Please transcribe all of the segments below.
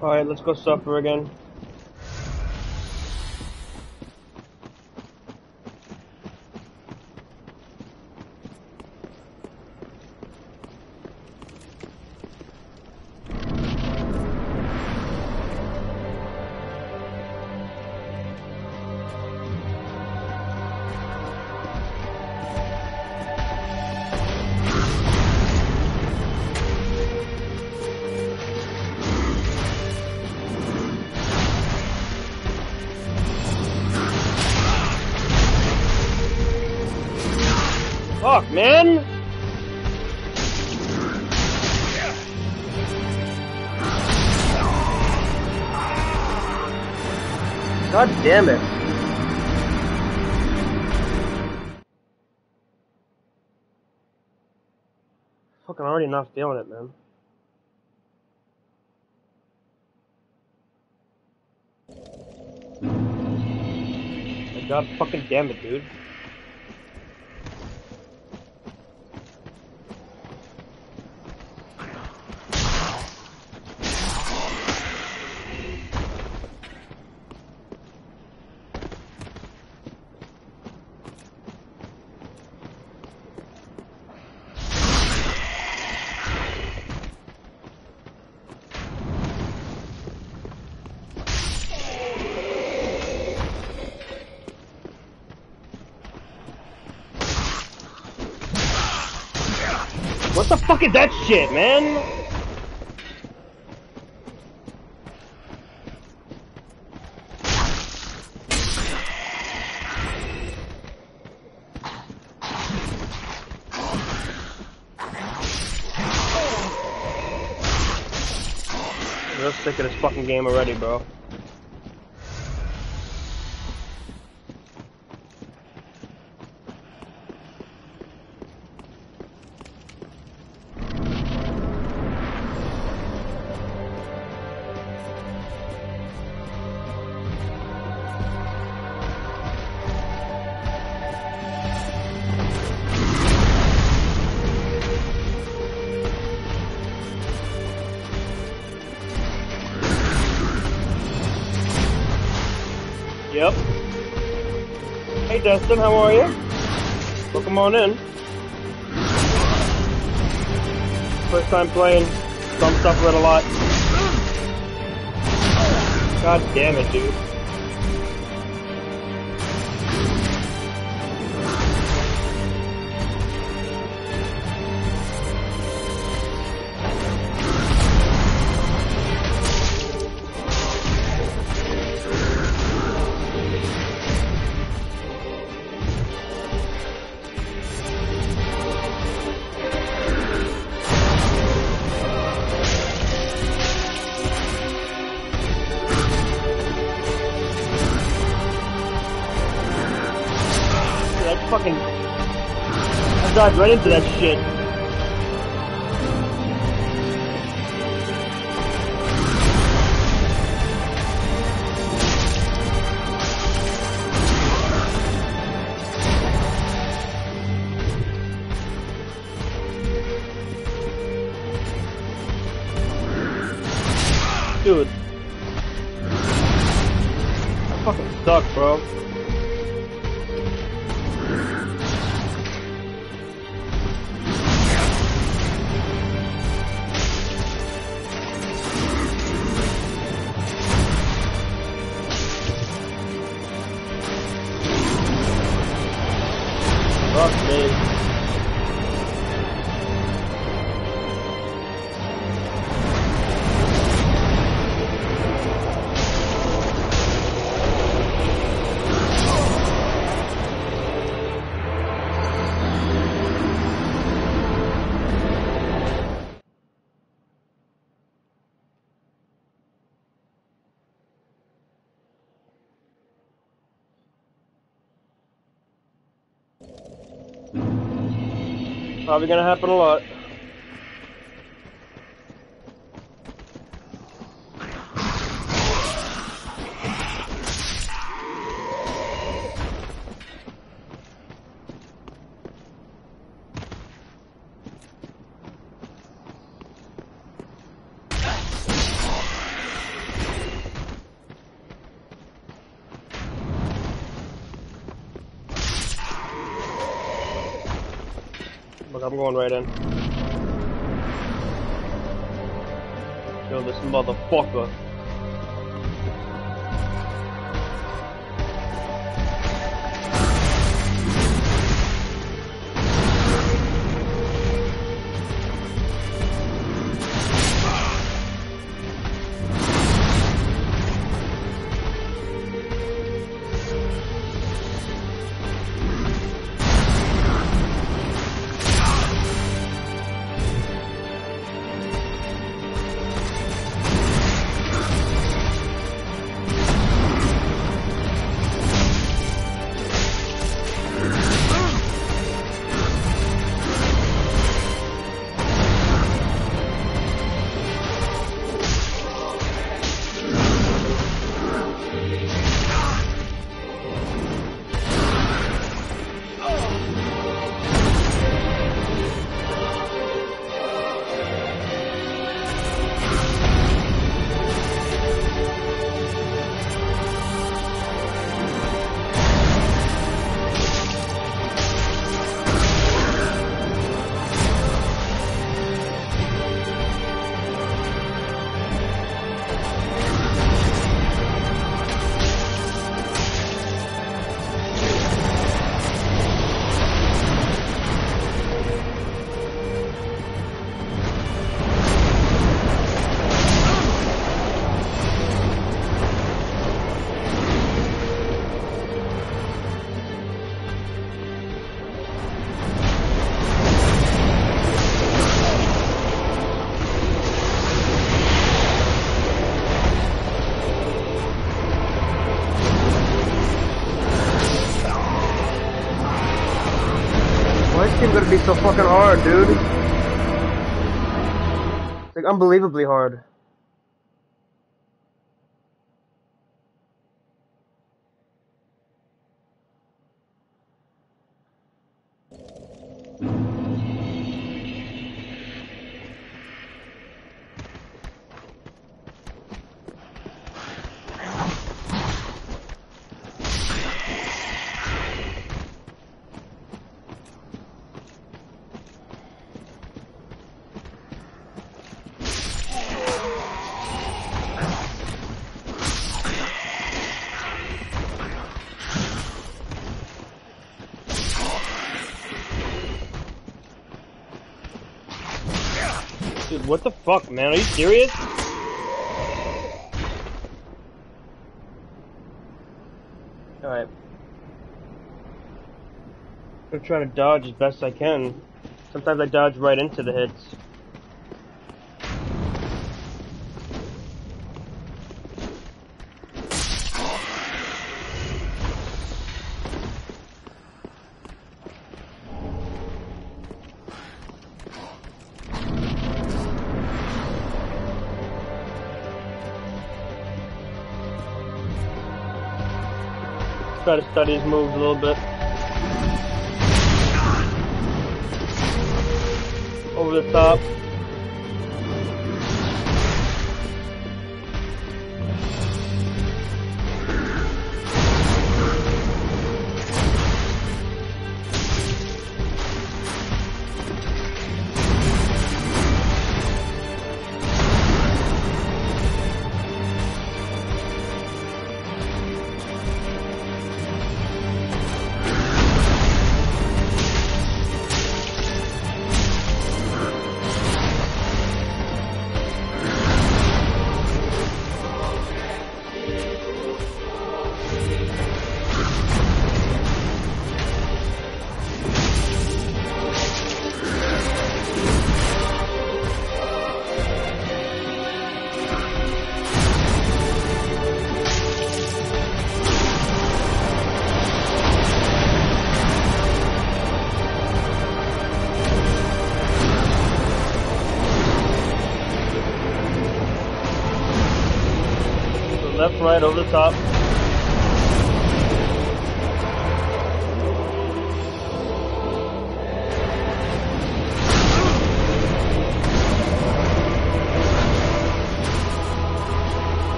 Alright, let's go suffer again. Damn it. Fucking already not feeling it, man. God fucking damn it, dude. Fuck is that shit, man? I'm sick of this fucking game already, bro. Dustin, how are you? Welcome on in. First time playing. Some stuff read a lot. God damn it, dude. I right into that shit. Probably gonna happen a lot. Look, I'm going right in. Kill this motherfucker. So fucking hard, dude? It's like unbelievably hard. Fuck, man? Are you serious? Alright. I'm trying to dodge as best I can. Sometimes I dodge right into the hits. His moves a little bit. Over the top.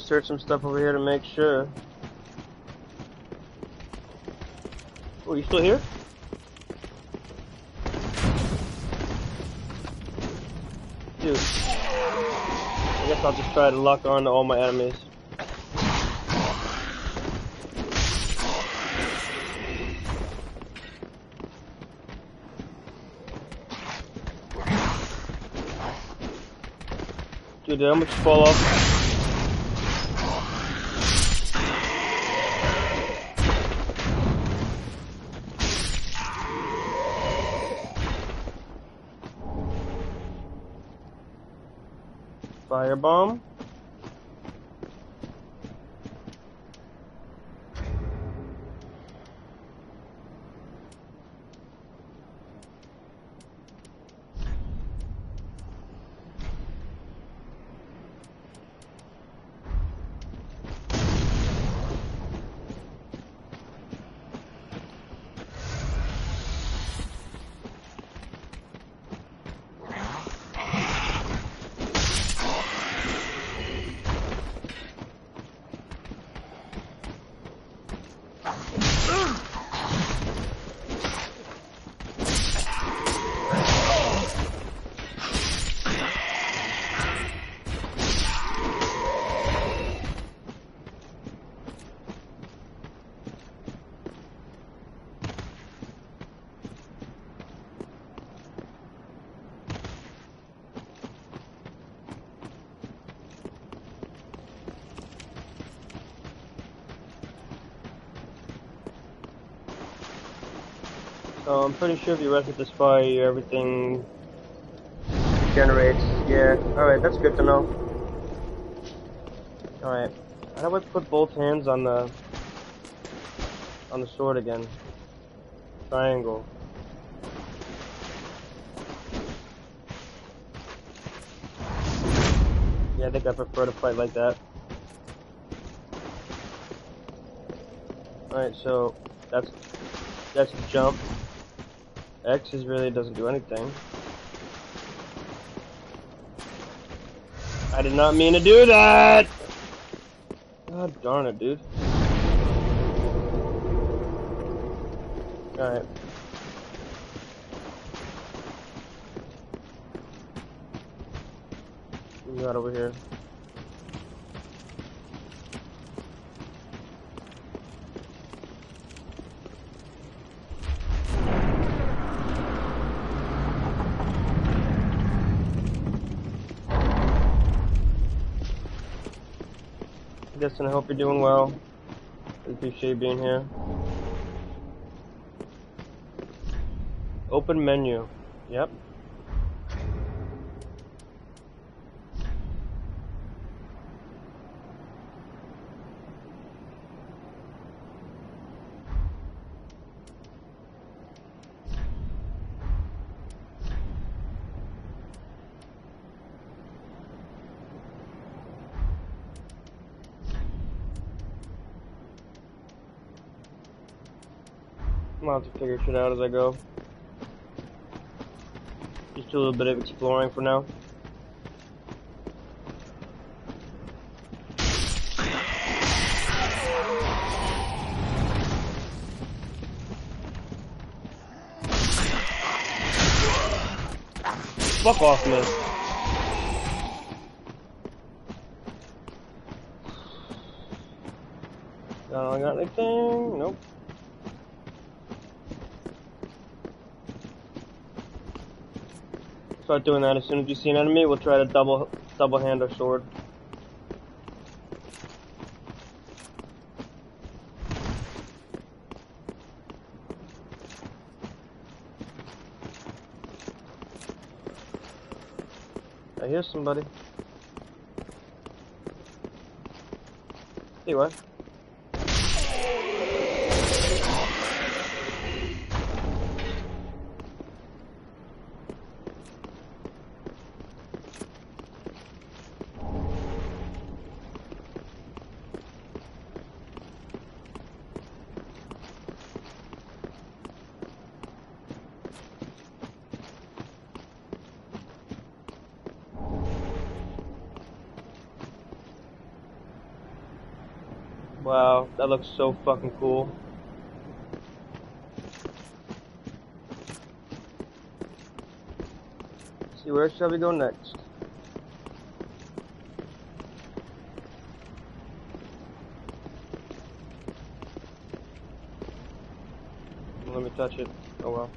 Research some stuff over here to make sure. Oh, you still here? Dude. I guess I'll just try to lock on to all my enemies. Dude, did how much fall off? Firebomb. Pretty sure if you reset this fire, everything Generates. Yeah. Alright, that's good to know. Alright. How do I put both hands on the on the sword again? Triangle. Yeah, I think I prefer to fight like that. Alright, so that's that's jump. X is really doesn't do anything. I did not mean to do that! God darn it, dude. Alright. What we got over here? Justin, I hope you're doing well. I appreciate being here. Open menu. Yep. Have to figure shit out as I go. Just do a little bit of exploring for now. Fuck off, man. I don't got anything. start doing that. As soon as you see an enemy, we'll try to double double hand our sword. I hear somebody. Anyway. That looks so fucking cool. see, where shall we go next? Let me touch it. Oh well.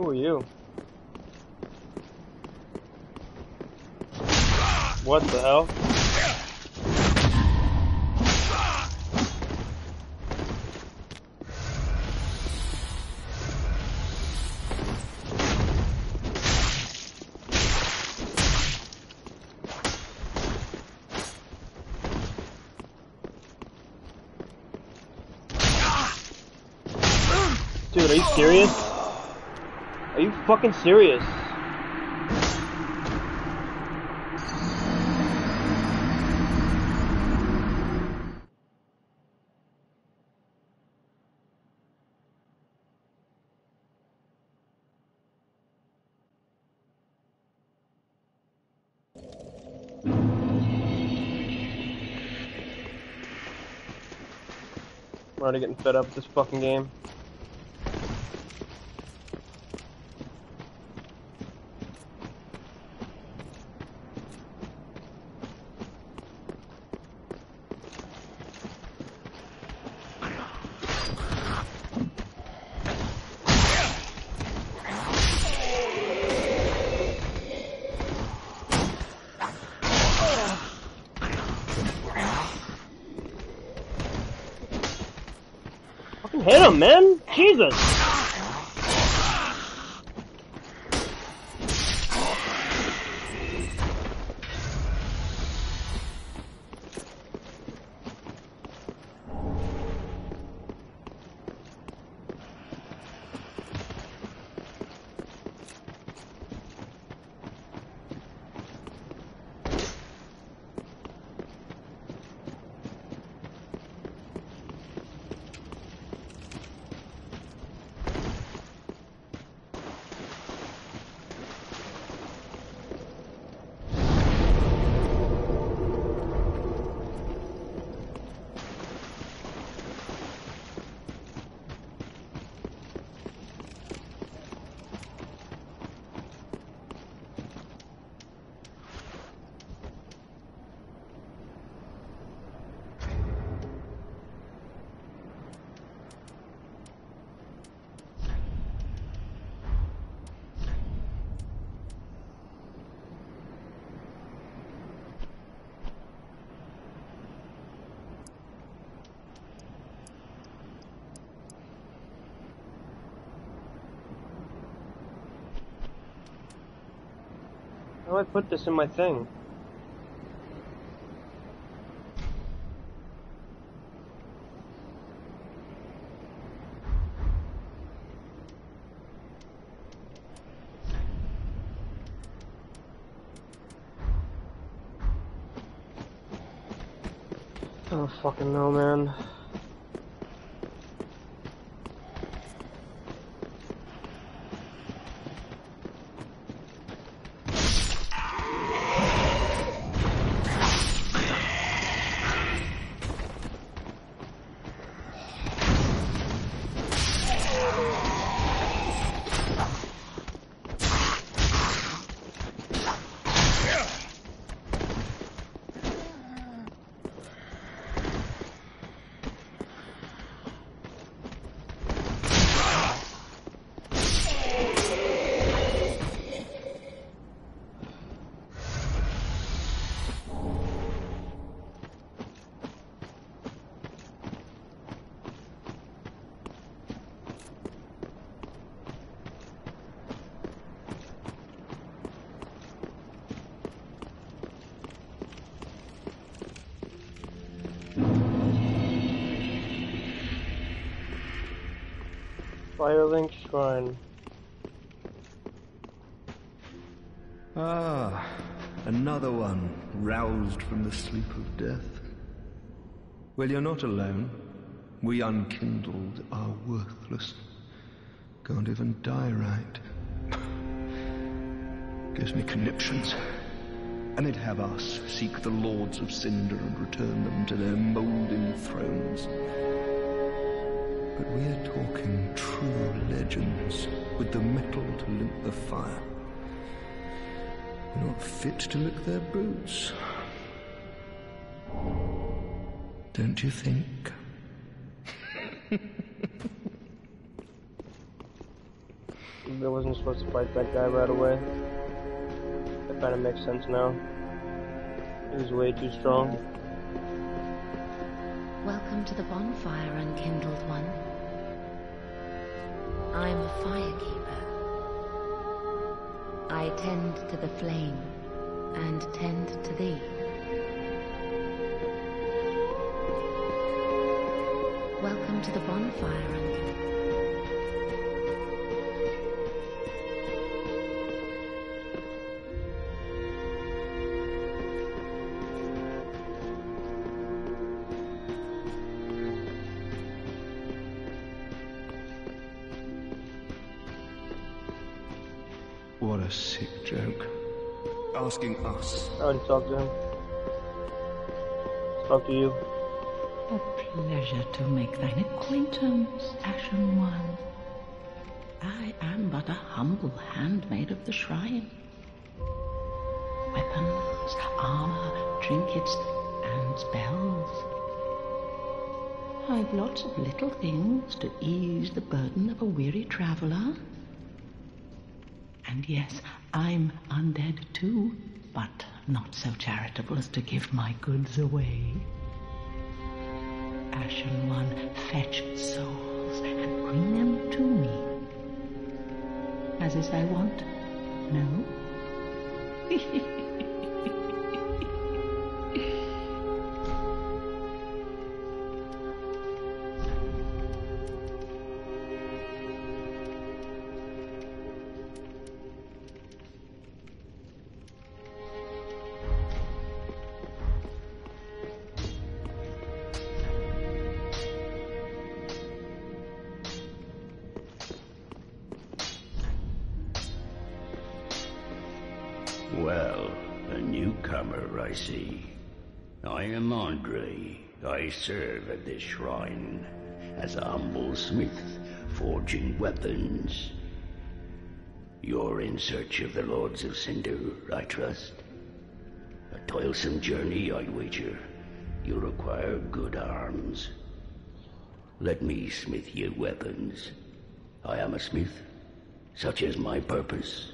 Who are you? What the hell? Dude, are you serious? Are you fucking serious? I'm already getting fed up with this fucking game. Hit him, man! Jesus! Put this in my thing? I don't fucking know, man. Firelink Shrine. Ah, another one roused from the sleep of death. Well, you're not alone. We unkindled are worthless. Can't even die right. Gives me conniptions. And they'd have us seek the lords of Cinder and return them to their moulding thrones. But we're talking true legends with the mettle to link the fire. Not fit to lick their boots. Don't you think? I wasn't supposed to fight that guy right away. That kind of makes sense now. He was way too strong. Welcome to the bonfire, unkindled one. I'm a firekeeper. I tend to the flame and tend to thee. Welcome to the bonfire, unkindled. Asking us. I already talked to him. Talk to you. A pleasure to make thine acquaintance, Ashen One. I am but a humble handmaid of the shrine. Weapons, armor, trinkets, and spells. I've lots of little things to ease the burden of a weary traveler. And yes, I'm undead too, but not so charitable as to give my goods away. Ashen One, fetch souls and bring them to me. As is thy wont? No? I serve at this shrine as a humble smith, forging weapons. You're in search of the Lords of Cinder, I trust. A toilsome journey, I wager. You require good arms. Let me smith you weapons. I am a smith. Such is my purpose.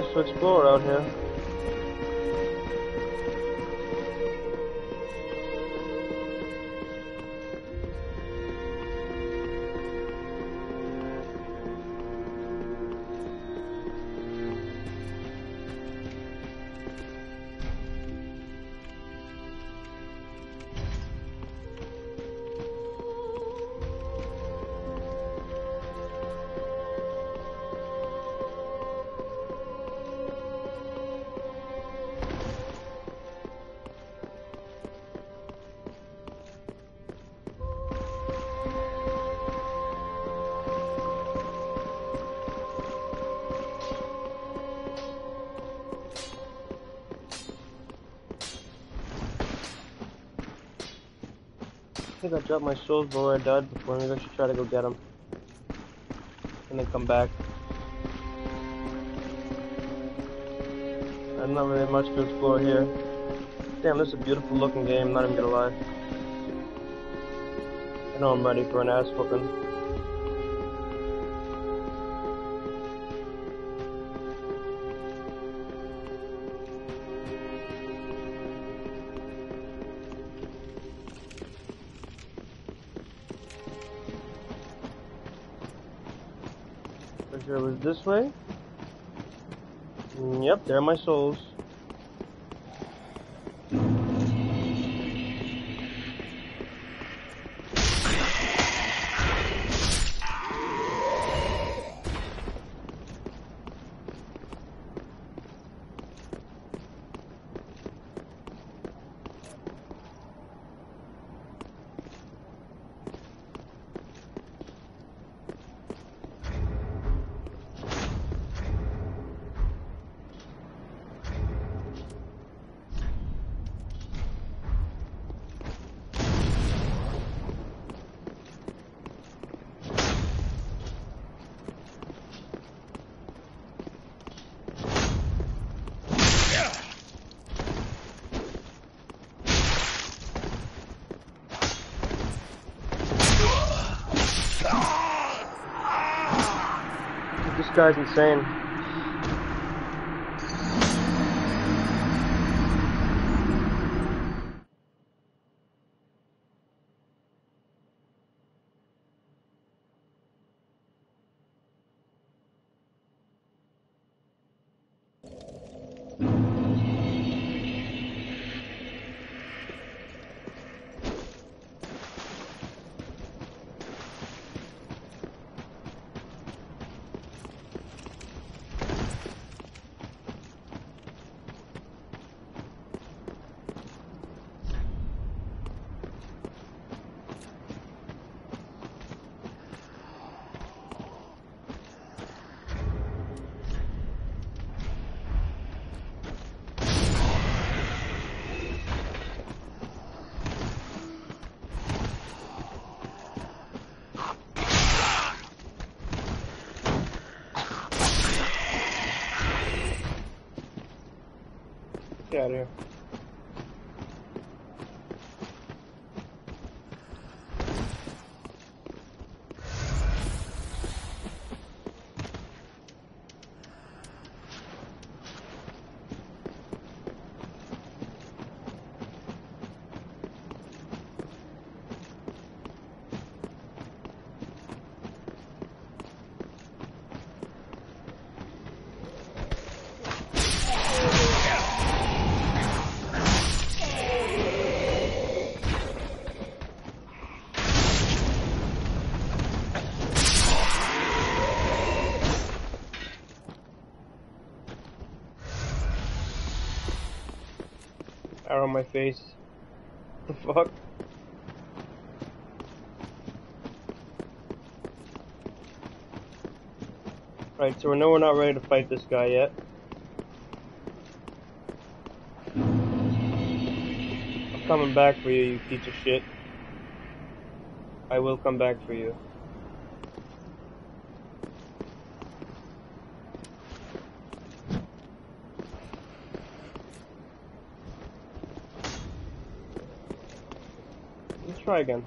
Much to explore think I dropped my souls before I died before. Maybe I should try to go get them. And then come back. There's not really much to explore here. Damn, this is a beautiful looking game, not even gonna lie. I know I'm ready for an ass whooping. This way. Yep, there are my souls. Guy's insane. Get out of here. In my face. The fuck? Right, so we know we're not ready to fight this guy yet. I'm coming back for you, you piece of shit. I will come back for you. Try again.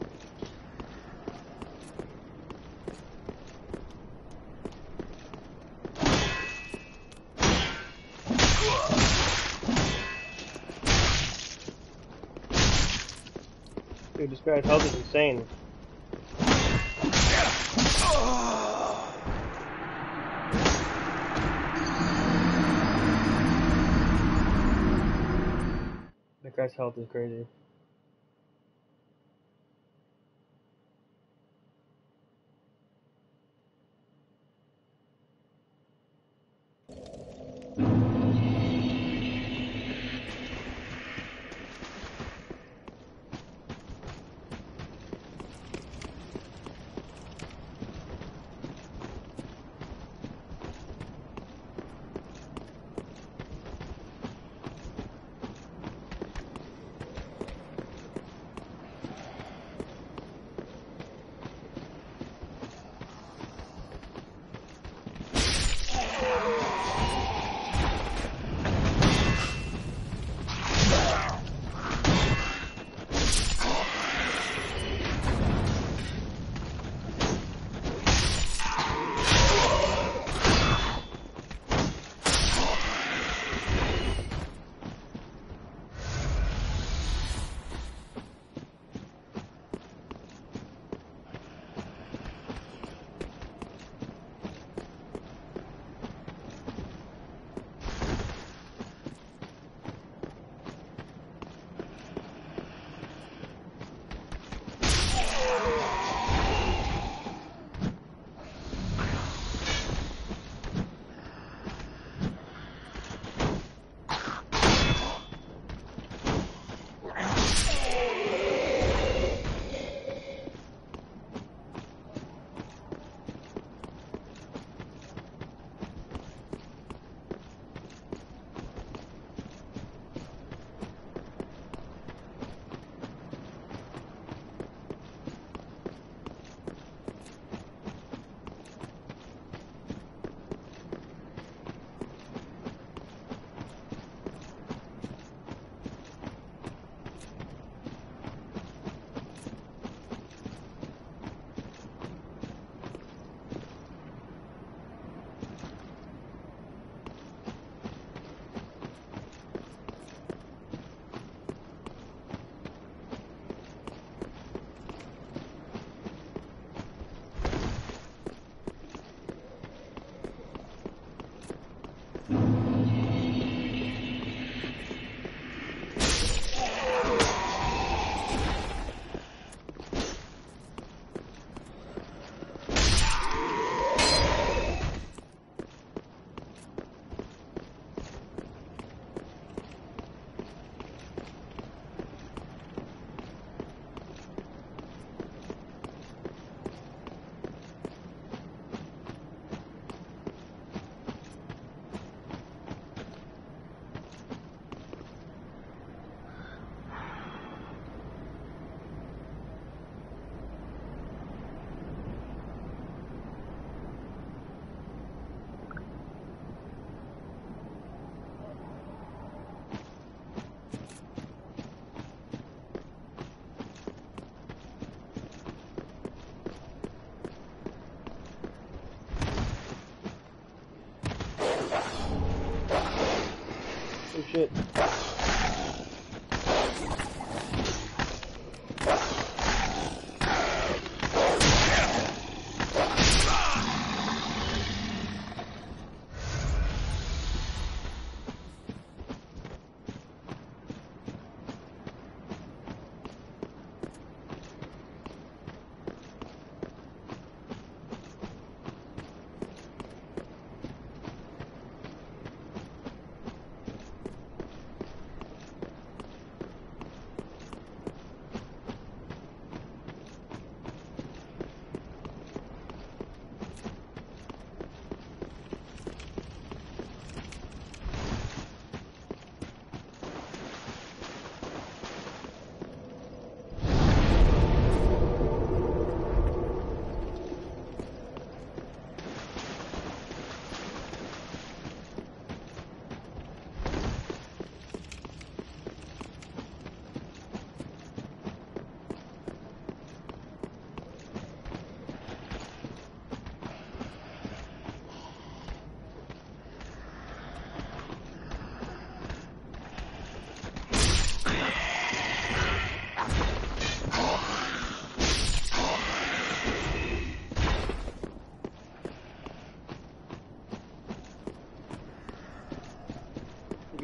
Dude, this guy's health is insane. That guy's health is crazy. Shit.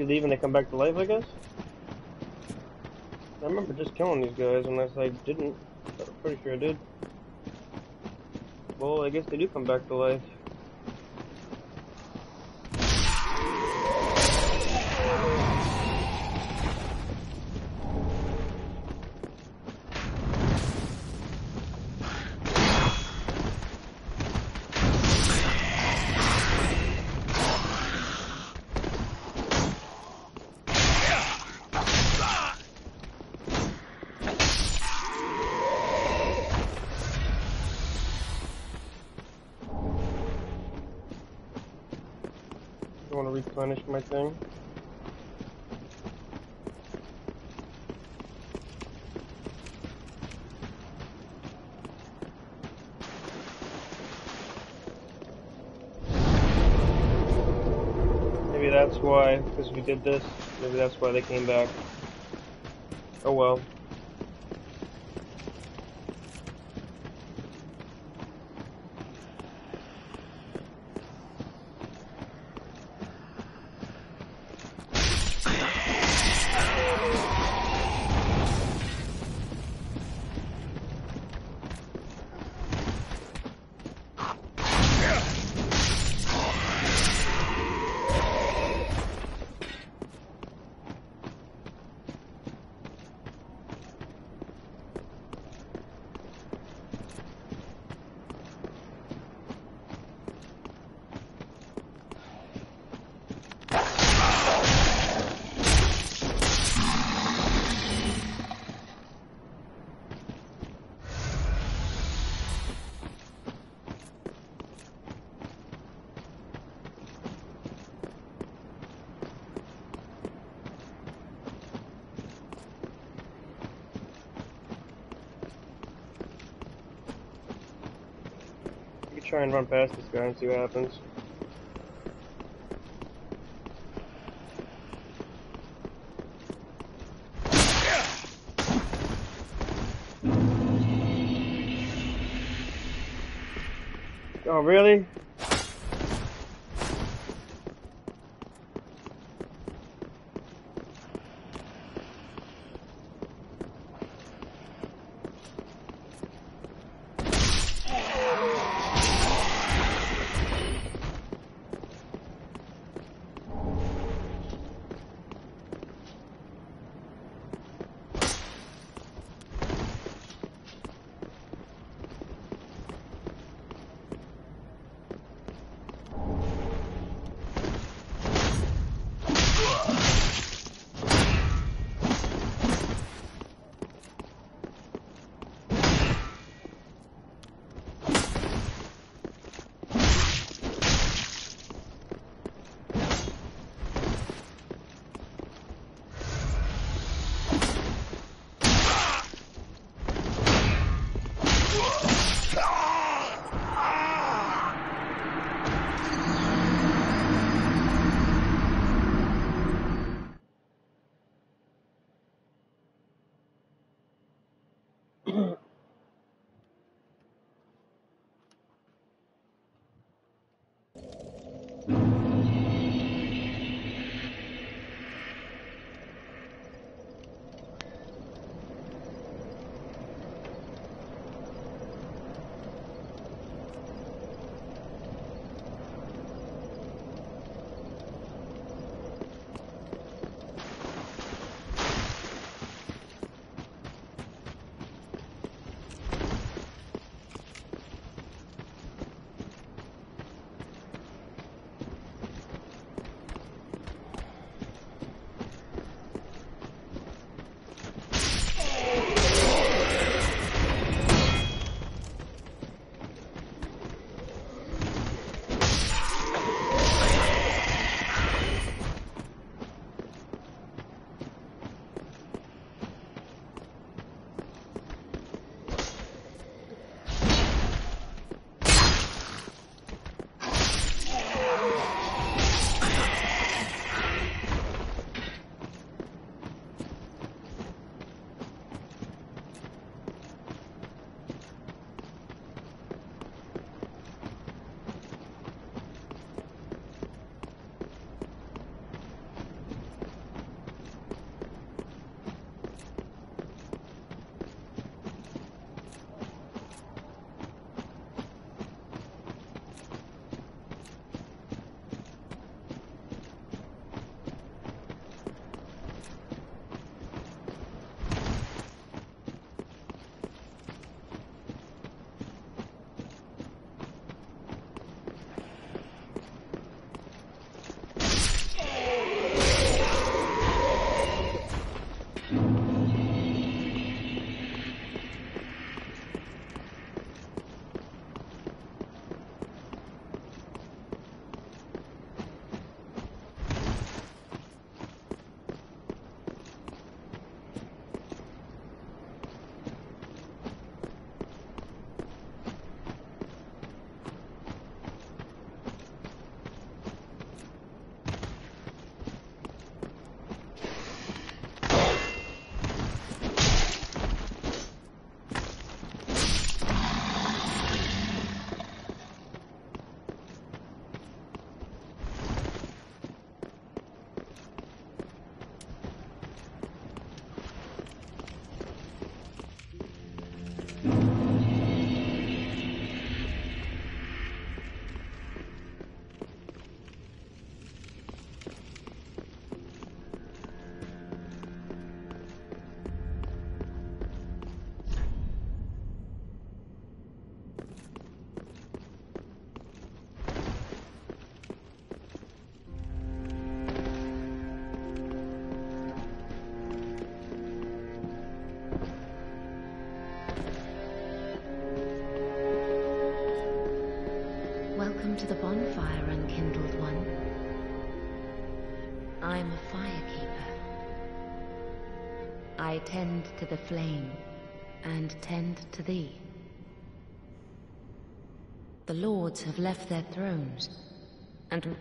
Leave and they come back to life, I guess? I remember just killing these guys unless I didn't. I'm pretty sure I did. Well, I guess they do come back to life. My thing. Maybe that's why, because we did this. Maybe that's why they came back. Oh well. Try and run past this guy and see what happens. Oh, really? Tend to the flame, and tend to thee. The lords have left their thrones. And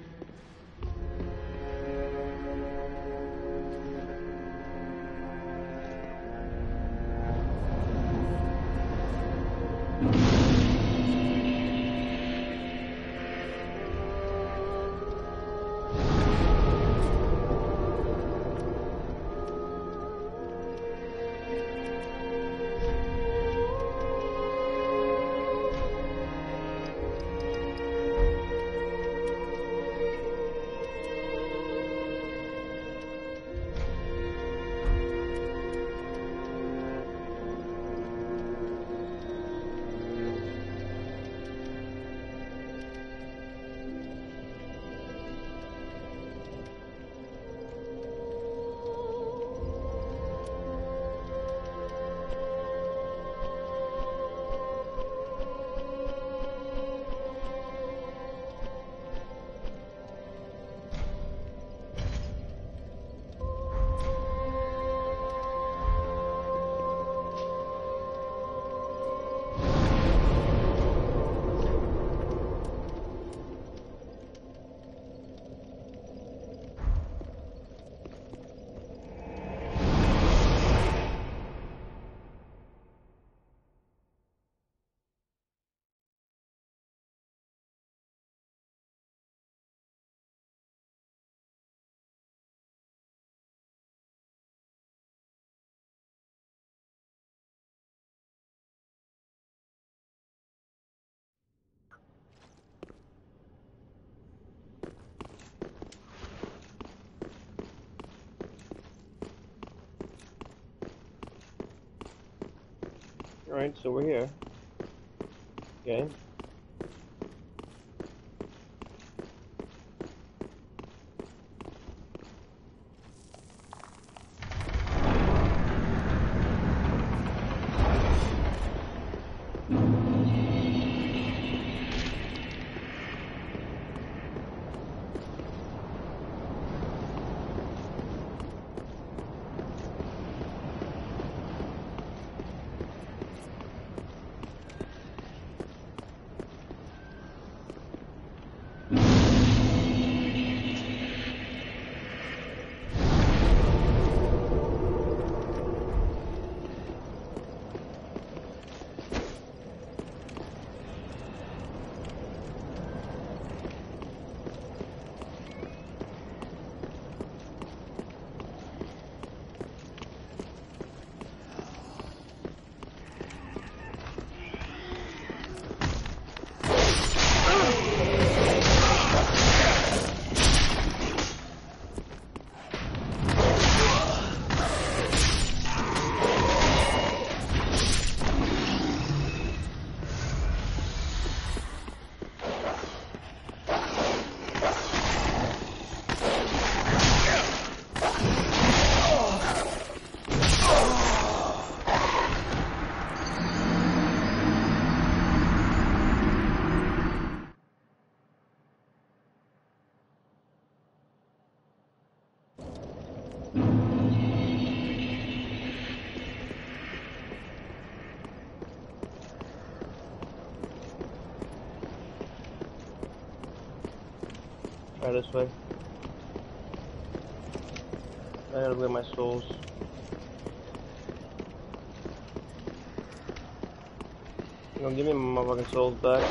Alright, so we're here. Okay. This way. I gotta get my souls. You know, give me my motherfucking souls back.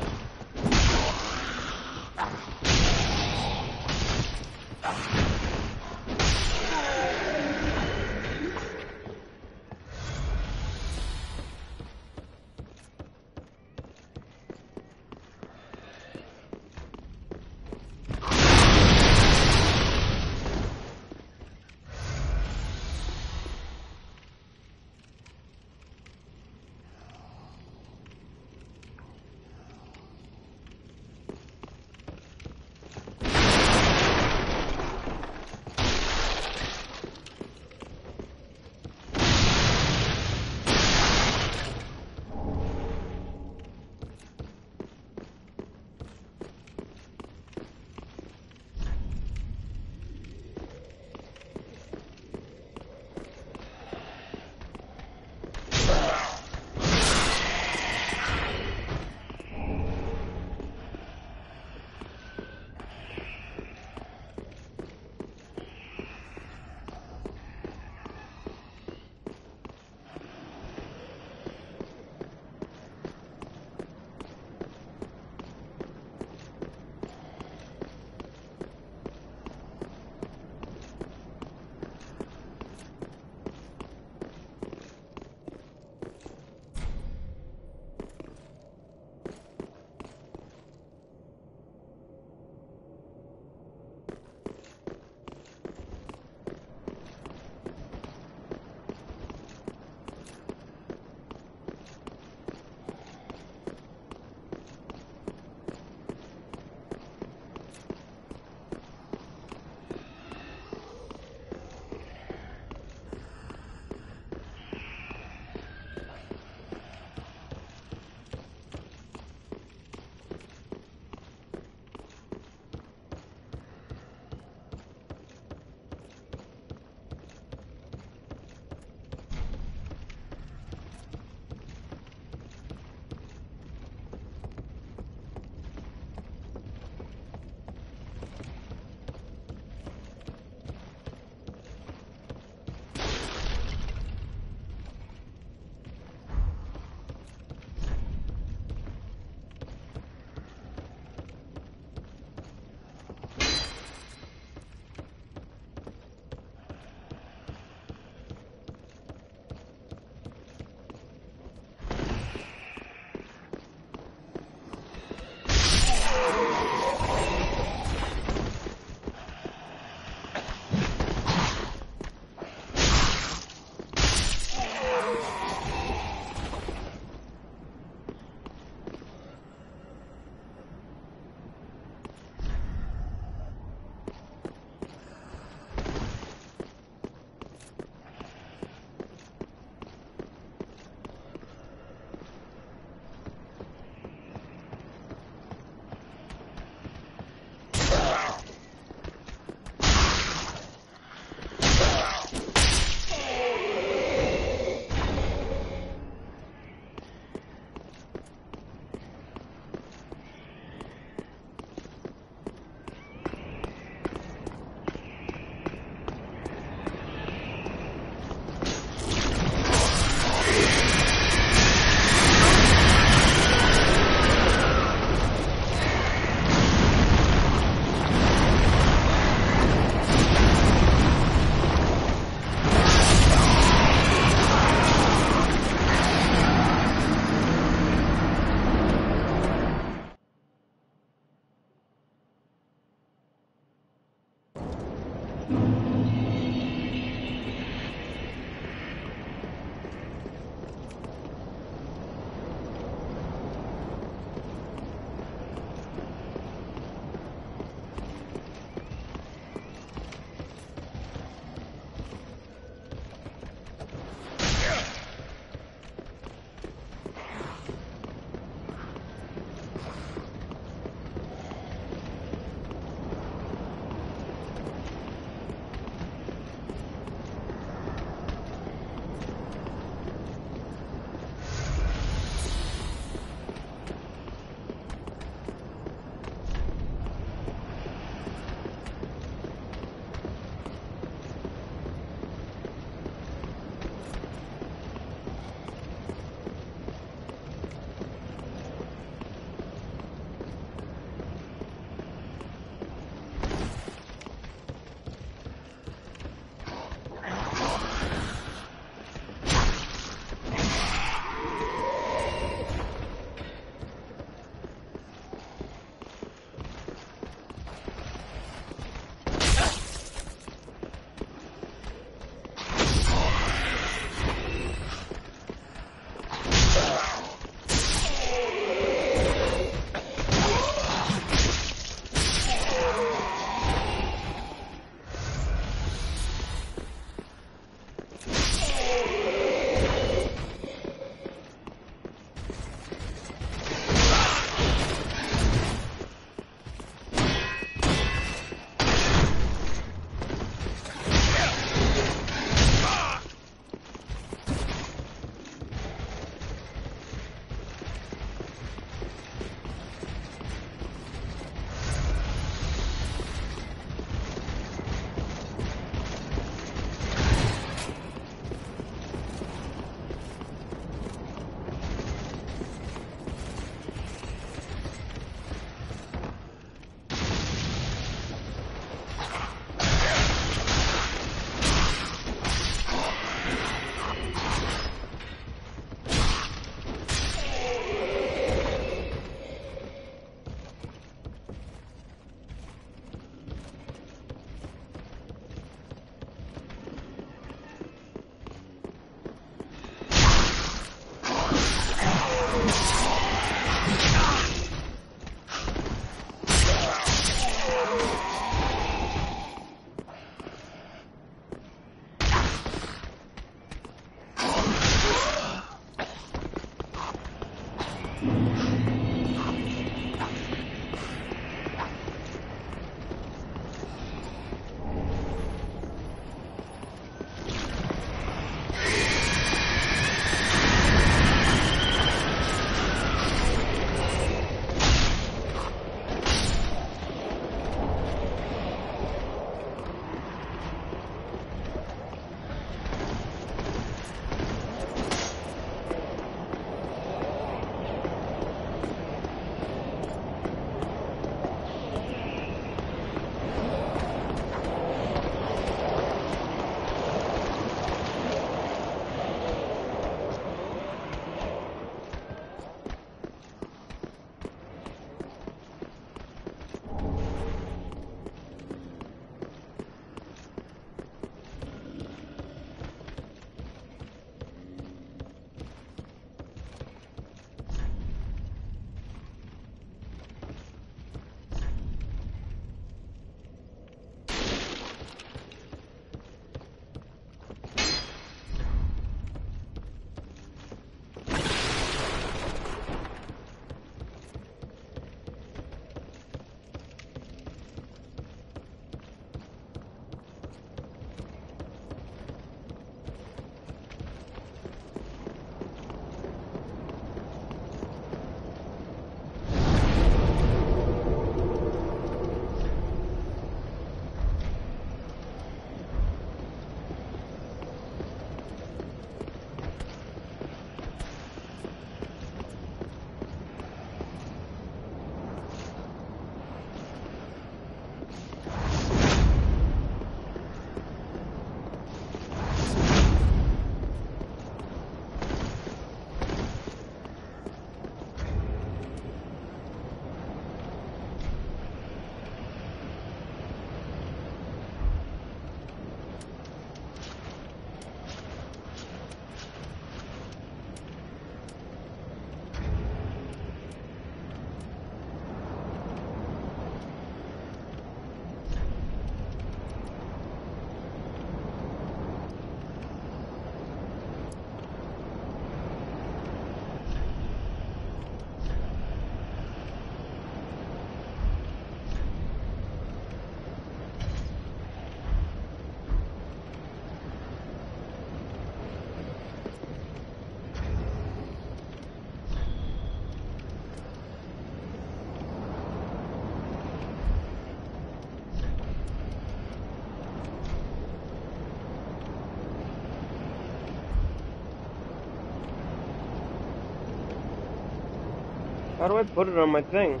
How do I put it on my thing?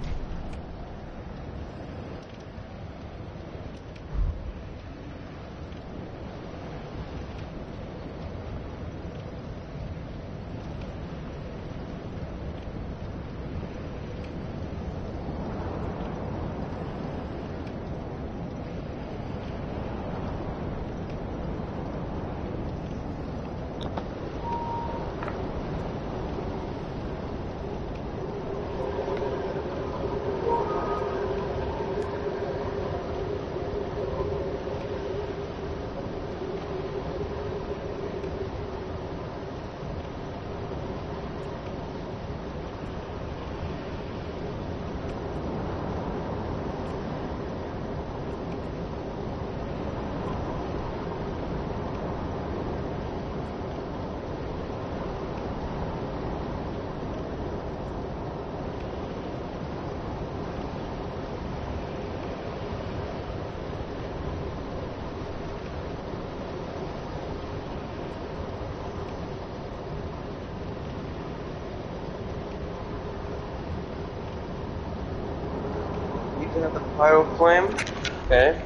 You can have the flame. Okay.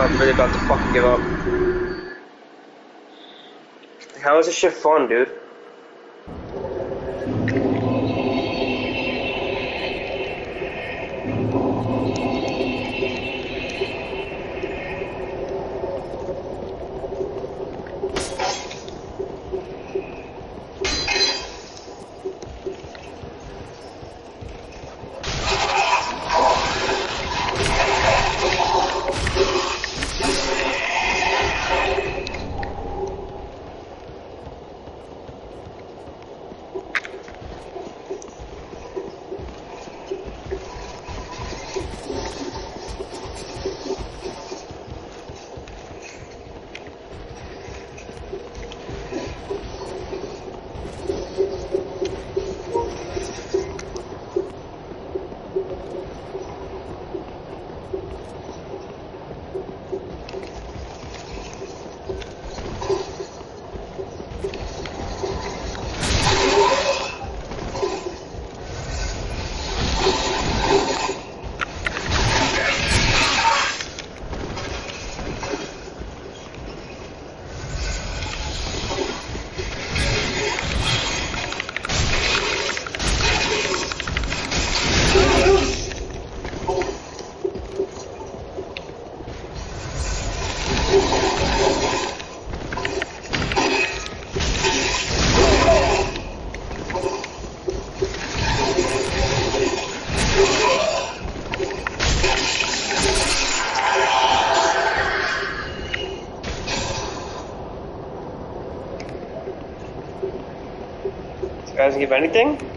I'm really about to fucking give up. How is this shit fun, dude? Anything?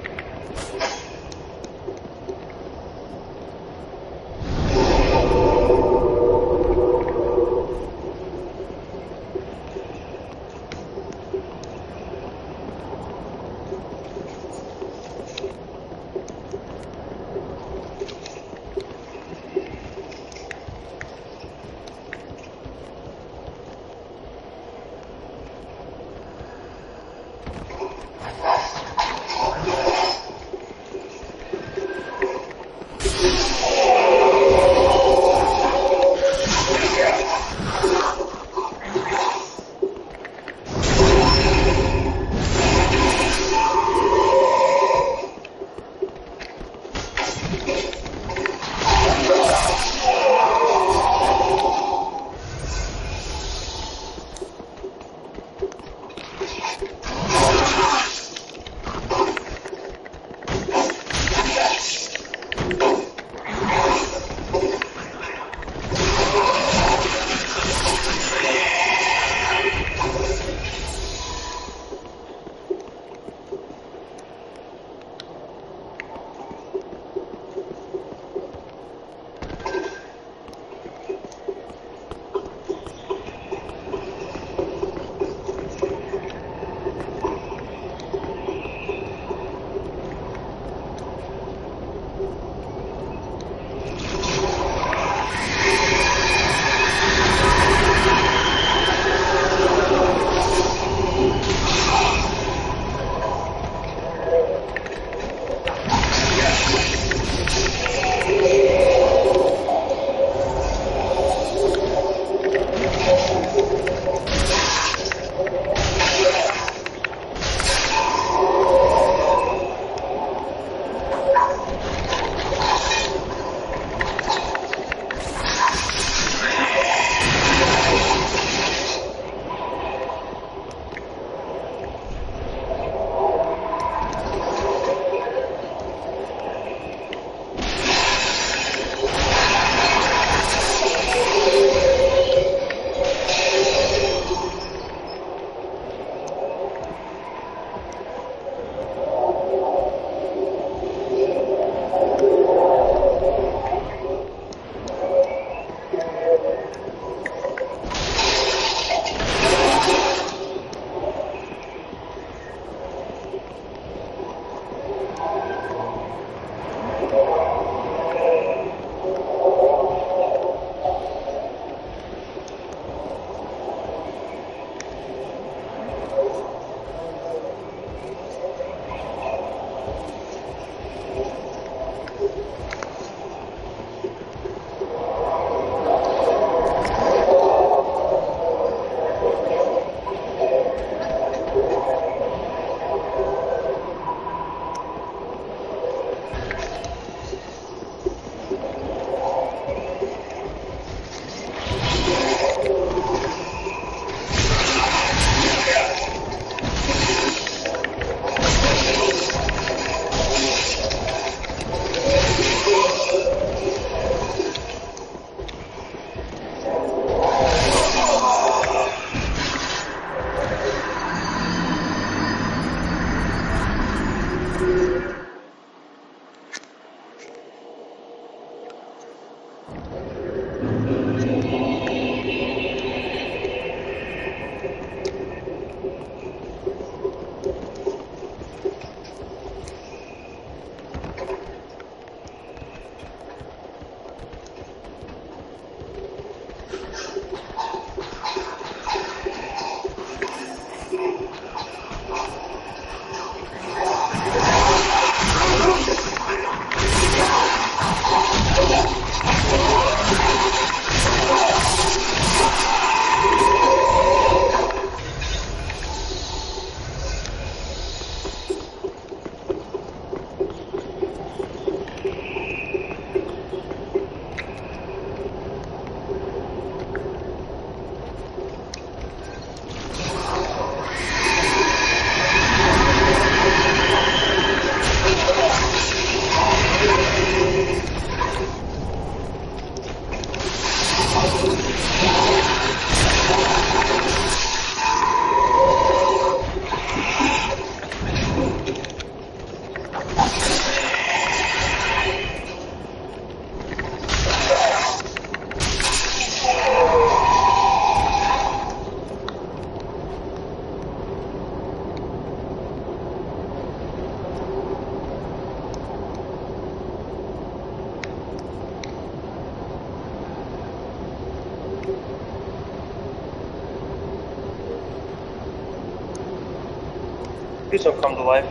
Come to life.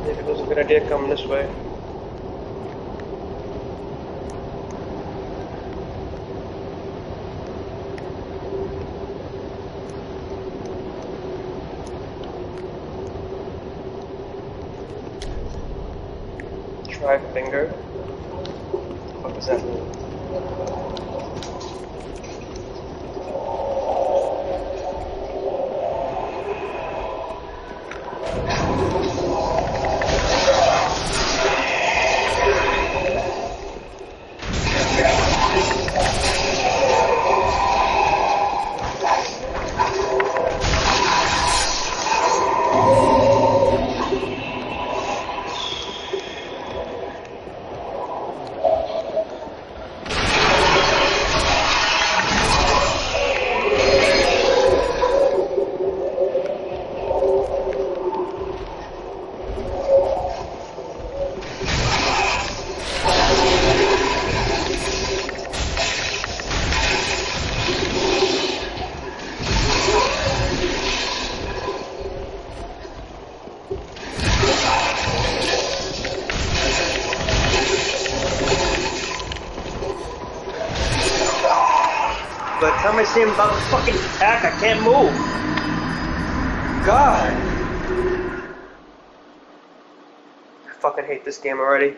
Maybe it was a good idea coming this way. Try finger. What does that game already.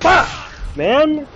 Fuck, man.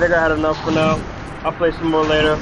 Think I had enough for now. I'll play some more later.